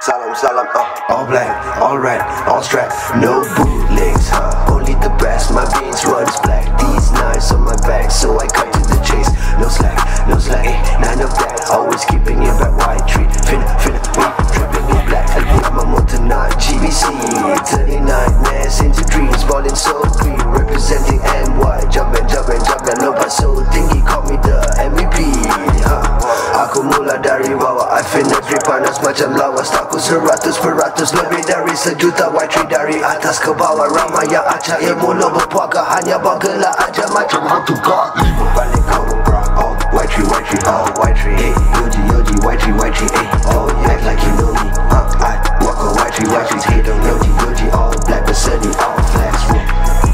Salam, salam, uh. All black, all red, all strapped, no bootlegs, huh? Only the best, my veins runs black. These knives on my back, so I cut lawas Takku seratus peratus Lebih dari sejuta Y-3 dari atas ke bawah Ramai yang acak ilmu lo berpuaka Hanya banggalah aja macam hantu god. Balik kau bra Oh white tree Oh white tree Hey Yohji Yohji white tree Hey oh yeah act like you know me Huh I walk tree Y-3 Hey don't Yohji Yohji All black Beseni all flags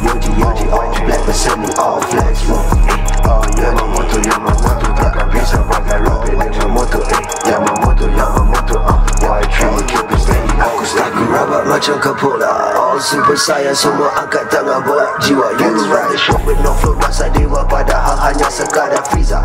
Yohji Yohji all black Beseni all flags All super saiyan semua angkat tangan buat jiwa. You show with no flow Rasa dewa. Padahal hanya sekadar Frieza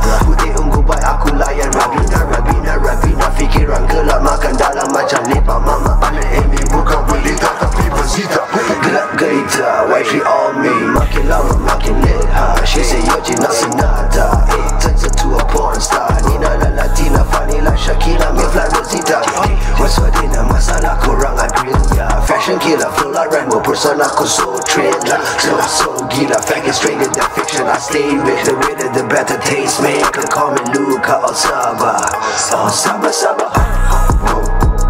Fashion killer Flow Rambo Persona aku so trend lah So so gila Fact is stranger than fiction. I stay rich The richer the better taste Maker call me Luca Oh sabar Oh sabar sabar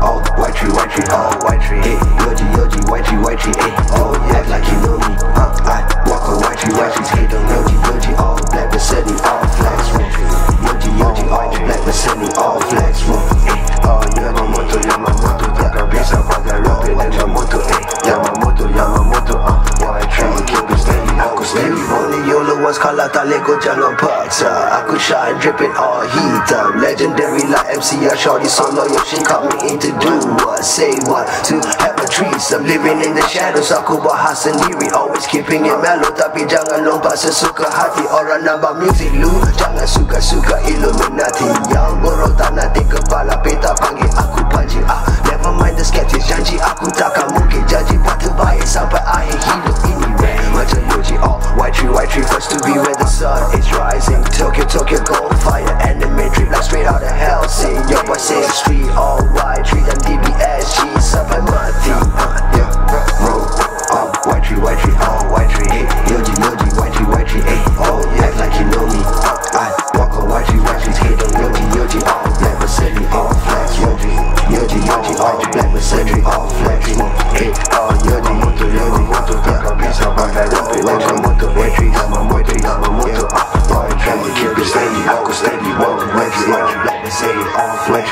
Oh white tree white tree Oh white tree. Hey Yohji Yohji white tree Y-3. Hey oh yeah like you know me. Uh, I walk on Y-3 white trees Hey don't Yohji Yohji All black Beseni all flags Yohji Yohji all black Beseni all flags Hey oh Yamamoto Yamamoto Kalau tak lego jangan paksa uh, Aku shine dripping all hitam uh, Legendary like MCR Shorty solo Yo she call me in to do what Say what to have a threesome Living in the shadows Aku bahas sendiri Always keeping it mellow. Tapi jangan lompat sesuka hati Orang nambah music lu Tokyo, gold fire Anime drip like straight out of hell Sing your boy same street All Y-3 dan DBSG Sampai mati uh, yeah. Roll all Y-3, white tree All Y-3 hey. Yohji, Yohji, white tree, Y-3 hey. Oh yeah, act like you know me. I walk on Y-3, white trees Hey don't Yohji, Yohji All black Mercedes, all flags Yohji, Yohji, Yohji All black Mercedes, all flags Hey, oh Yohji, Moto, Yohji Moto Takkan bisa pakai robin Yamamoto, Y-3 flags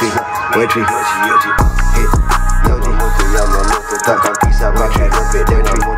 White tree, Yohji, Yohji Yohji, Moto, Yamamoto Takkan bisa pakai robin Yamamoto, eh